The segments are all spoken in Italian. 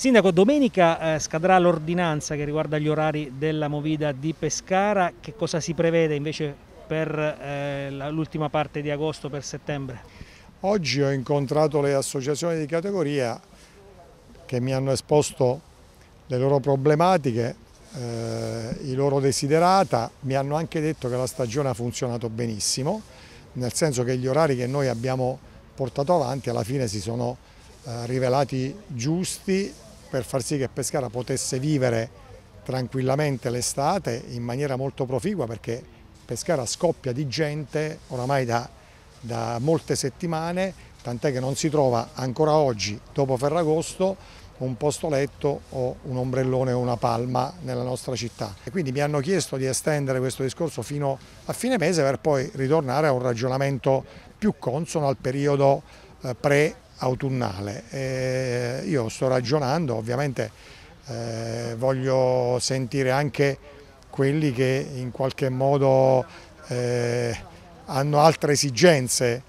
Sindaco, domenica eh, scadrà l'ordinanza che riguarda gli orari della Movida di Pescara, che cosa si prevede invece per eh, l'ultima parte di agosto, per settembre? Oggi ho incontrato le associazioni di categoria che mi hanno esposto le loro problematiche, eh, i loro desiderata, mi hanno anche detto che la stagione ha funzionato benissimo, nel senso che gli orari che noi abbiamo portato avanti alla fine si sono eh, rivelati giusti per far sì che Pescara potesse vivere tranquillamente l'estate in maniera molto proficua perché Pescara scoppia di gente oramai da, da molte settimane, tant'è che non si trova ancora oggi, dopo Ferragosto, un posto letto o un ombrellone o una palma nella nostra città. E quindi mi hanno chiesto di estendere questo discorso fino a fine mese per poi ritornare a un ragionamento più consono al periodo eh, pre autunnale. E io sto ragionando, ovviamente eh, voglio sentire anche quelli che in qualche modo eh, hanno altre esigenze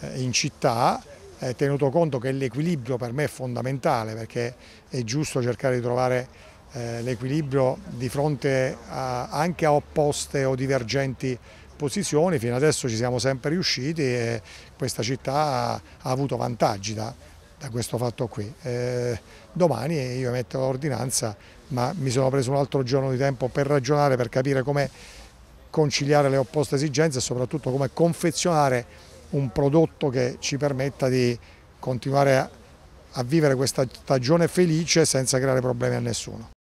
eh, in città, eh, tenuto conto che l'equilibrio per me è fondamentale perché è giusto cercare di trovare eh, l'equilibrio di fronte a, anche a opposte o divergenti posizioni, fino adesso ci siamo sempre riusciti e questa città ha, avuto vantaggi da, da, questo fatto qui. Eh, domani io metto l'ordinanza ma mi sono preso un altro giorno di tempo per ragionare, per capire come conciliare le opposte esigenze e soprattutto come confezionare un prodotto che ci permetta di continuare a, a vivere questa stagione felice senza creare problemi a nessuno.